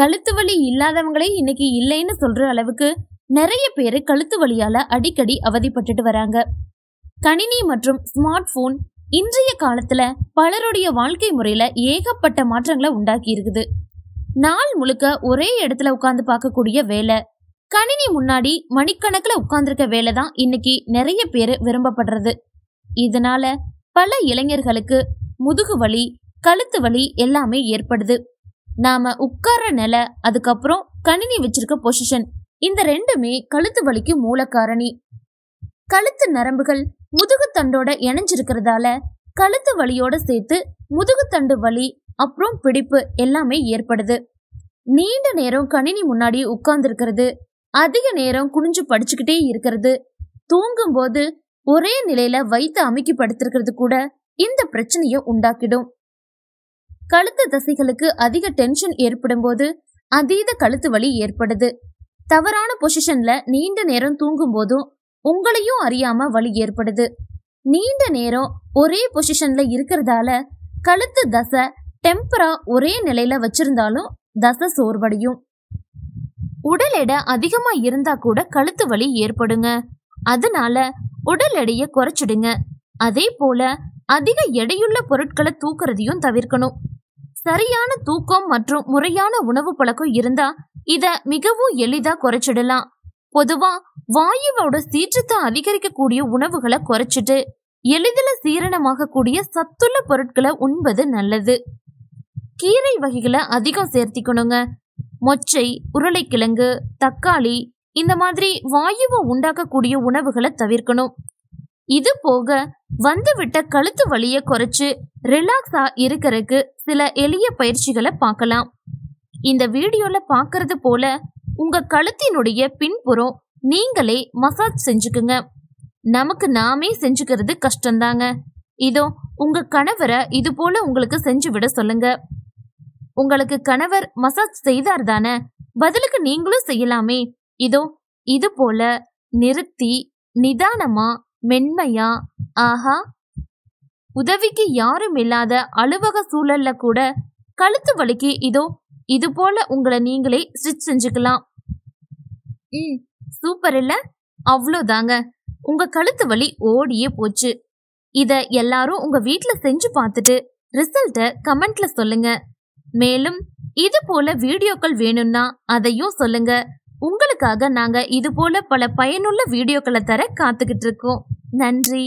கழுத்து வலி இல்லாதவங்களே இன்னைக்கு இல்லைன்னு சொல்ற அளவுக்கு நிறைய பேர் கழுத்து வலியால அடிக்கடி அவதிப்பட்டுட்டு வராங்க. கணினி மற்றும் ஸ்மார்ட் போன் இன்றைய காலத்துல பலருடைய வாழ்க்கை முறையில ஏகப்பட்ட மாற்றங்களை உண்டாக்கி இருக்குது. நாள் முழுக்க ஒரே இடத்துல உட்கார்ந்து பார்க்கக்கூடிய வேலை கணினி முன்னாடி மணிக்கணக்கில் உட்கார்ந்துருக்க வேலை தான் இன்னைக்கு நிறைய பேர் விரும்பப்படுறது. இதனால பல இளைஞர்களுக்கு முதுகு வலி கழுத்து வலி எல்லாமே ஏற்படுது. நாம உட்கார்ற நிலை அதுக்கப்புறம் கணினி வச்சிருக்க பொசிஷன் இந்த ரெண்டுமே கழுத்து வலிக்கு மூல காரணி கழுத்து நரம்புகள் முதுகுத்தண்டோட இணைஞ்சிருக்கிறதால கழுத்து வலியோட சேர்த்து முதுகுத்தண்டு வலி அப்புறம் பிடிப்பு எல்லாமே ஏற்படுது. நீண்ட நேரம் கணினி முன்னாடி உட்கார்ந்துருக்கிறது. அதிக நேரம் குனிஞ்சு படிச்சுக்கிட்டே இருக்கிறது. தூங்கும்போது ஒரே நிலையில வைத்து அமைக்கப்படுத்திருக்கிறது கூட இந்த பிரச்சனையை உண்டாக்கிடும். கழுத்து தசைகளுக்கு அதிக டென்ஷன் ஏற்படும் போது அதீத கழுத்து வலி ஏற்படுது. தவறான பொசிஷன்ல நீண்ட நேரம் தூங்கும் போதும் உங்களையும் அறியாம வலி ஏற்படுது. நீண்ட நேரம் ஒரே பொசிஷன்ல இருக்கிறதால கழுத்து தசை டெம்பரா ஒரே நிலையில வச்சிருந்தாலும் தசை சோர்வடையும். உடல் எடை அதிகமா இருந்தா கூட கழுத்து வலி ஏற்படுங்க. அதனால உடல் எடையை குறைச்சிடுங்க. அதே போல அதிக எடையுள்ள பொருட்களை தூக்குறதையும் தவிர்க்கணும். சரியான தூக்கம் மற்றும் முறையான உணவு பழக்கம் இருந்தா இத மிகவும் எளிதா குறைச்சிடலாம். பொதுவா வாயுவோட சீற்றத்தை அதிகரிக்கக்கூடிய உணவுகளை குறைச்சிட்டு எளிதில் சீரணமாகக்கூடிய சத்துள்ள பொருட்களை உண்பது நல்லது. கீரை வகைகளை அதிகம் சேர்த்திக்கணுங்க. மொச்சை உருளைக்கிழங்கு தக்காளி இந்த மாதிரி வாயுவை உண்டாக்கக்கூடிய உணவுகளை தவிர்க்கணும். இது போக வந்துவிட்ட கழுத்து வலியை குறைச்சு ரிலாக்ஸா இருக்கிறதுக்கு சில எளிய பயிற்சிகளை பார்க்கலாம். இந்த வீடியோல பார்க்கறது போல உங்க கழுத்தினுடைய பின்புறம் நீங்களே மசாஜ் செஞ்சுக்குங்க. நமக்கு நாமே செஞ்சுக்கிறது கஷ்டம்தாங்க. இதோ உங்க கணவரை இது போல உங்களுக்கு செஞ்சு விட சொல்லுங்க. உங்களுக்கு கணவர் மசாஜ் செய்தார் தானே பதிலுக்கு நீங்களும் செய்யலாமே. இதோ இது போல நிறுத்தி நிதானமா மென்மையா ஆஹா உதவிக்கு யாரும் இல்லாத அலுவலக சூழல்ல கூட கழுத்து வலிக்கு இதோ இது போல உங்களை நீங்களே ஸ்டிச் செஞ்சுக்கலாம். ம் சூப்பர் இல்ல? அவ்வளோதாங்க உங்க கழுத்து வலி ஓடியே போச்சு. இத எல்லாரும் உங்க வீட்ல செஞ்சு பார்த்துட்டு ரிசல்ட்ட கமெண்ட்ல சொல்லுங்க. மேலும் இது போல வீடியோக்கள் வேணும்னா அதையும் சொல்லுங்க. உங்களுக்காக நாங்க இது போல பல பயனுள்ள வீடியோக்களை தர காத்துக்கிட்டு இருக்கோம். நன்றி.